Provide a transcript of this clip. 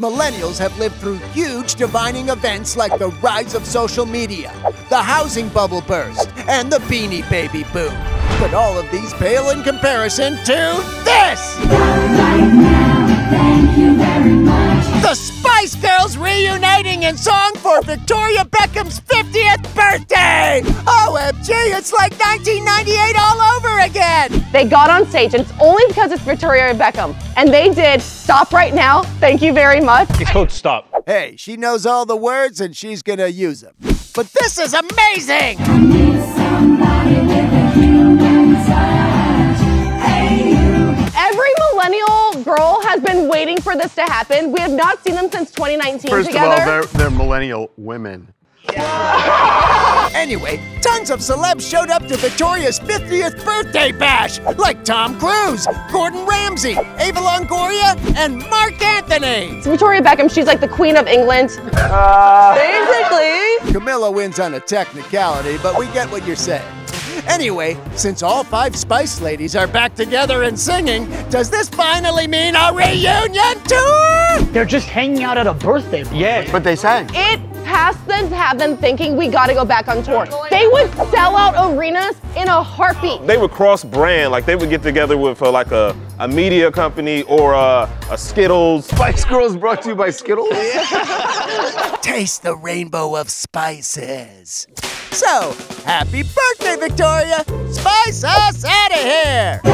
Millennials have lived through huge defining events like the rise of social media, the housing bubble burst, and the beanie baby boom. But all of these pale in comparison to this! The Spice Girls reuniting in song for Victoria Beckham's 50th birthday! Oh, OMG, it's like 1998 all over again! They got on stage, and it's only because it's Victoria Beckham. And they did Stop Right Now, thank you very much. It's called Stop. Hey, she knows all the words and she's gonna use them. But this is amazing! Every millennial girl has been waiting for this to happen. We have not seen them since 2019 First together. of all, they're, they're millennial women. Anyway, tons of celebs showed up to Victoria's 50th birthday bash, like Tom Cruise, Gordon Ramsay, Eva Longoria, and Marc Anthony. Victoria Beckham, she's like the queen of England. Uh, Basically. Camilla wins on a technicality, but we get what you're saying. Anyway, since all five Spice Ladies are back together and singing, does this finally mean a reunion tour? They're just hanging out at a birthday. party. Yeah. But they sang. It has to have them thinking we gotta go back on tour. They would sell out arenas in a heartbeat. They would cross brand, like they would get together with uh, like a, a media company or uh, a Skittles. Spice Girls brought to you by Skittles. Taste the rainbow of spices. So, happy birthday, Victoria! Spice us out of here!